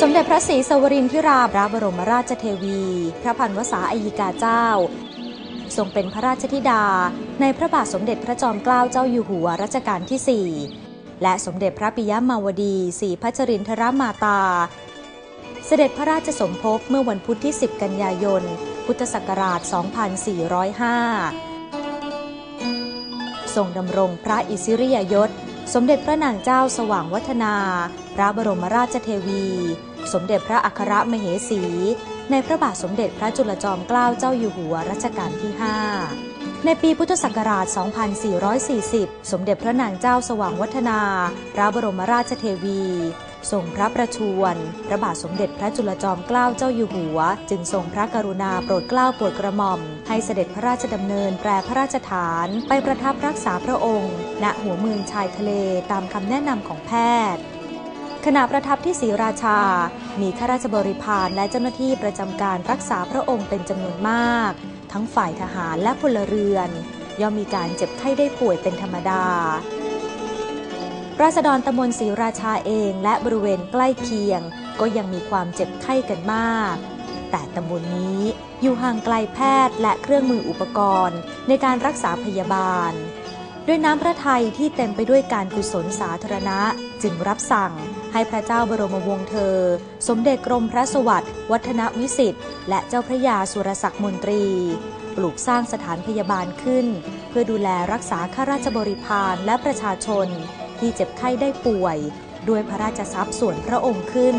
สมเด็จพระศรีสวรินทิราพระบรมราชเทวี พระพันวษาอัยกาเจ้า ทรงเป็นพระราชธิดา ในพระบาทสมเด็จพระจอมเกล้าเจ้าอยู่หัวรัชกาลที่ 4 และสมเด็จพระปิยมาวดีศรีพัชรินทรมาตา เสด็จพระราชสมภพเมื่อวันพุธที่ 10 กันยายน พุทธศักราช 2405 ทรงดำรงพระอิสริยยศสมเด็จพระนางเจ้าสว่างวัฒนา พระบรมราชเทวี สมเด็จพระอัครมเหสี ในพระบาทสมเด็จพระจุลจอมเกล้าเจ้าอยู่หัวรัชกาลที่ 5 ในปีพุทธศักราช 2440 สมเด็จพระนางเจ้าสว่างวัฒนา พระบรมราชเทวีทรงพระประชวร พระบาทสมเด็จพระจุลจอมเกล้าเจ้าอยู่หัว จึงทรงพระกรุณาโปรดเกล้าโปรดกระหม่อม ให้เสด็จพระราชดำเนินแปรพระราชฐาน ไปประทับรักษาพระองค์ ณหัวเมืองชายทะเลตามคำแนะนำของแพทย์ ขณะประทับที่ศรีราชา มีข้าราชบริพารและเจ้าหน้าที่ประจำการรักษาพระองค์เป็นจำนวนมาก ทั้งฝ่ายทหารและพลเรือน ย่อมมีการเจ็บไข้ได้ป่วยเป็นธรรมดา ราษฎรตำบลศรีราชาเองและบริเวณใกล้เคียง ก็ยังมีความเจ็บไข้กันมาก แต่ตำบลนี้อยู่ห่างไกลแพทย์และเครื่องมืออุปกรณ์ ในการรักษาพยาบาลด้วยน้ำพระทัยที่เต็มไปด้วยการกุศลสาธารณะจึงรับสั่ง ให้พระเจ้าบรมวงศ์เธอ สมเด็จกรมพระสวัสดิ์วัฒนวิสิทธิ์และเจ้าพระยาสุรศักดิ์มนตรี ปลูกสร้างสถานพยาบาลขึ้น เพื่อดูแลรักษาข้าราชบริพารและประชาชน ที่เจ็บไข้ได้ป่วย ด้วยพระราชทรัพย์ส่วนพระองค์ขึ้น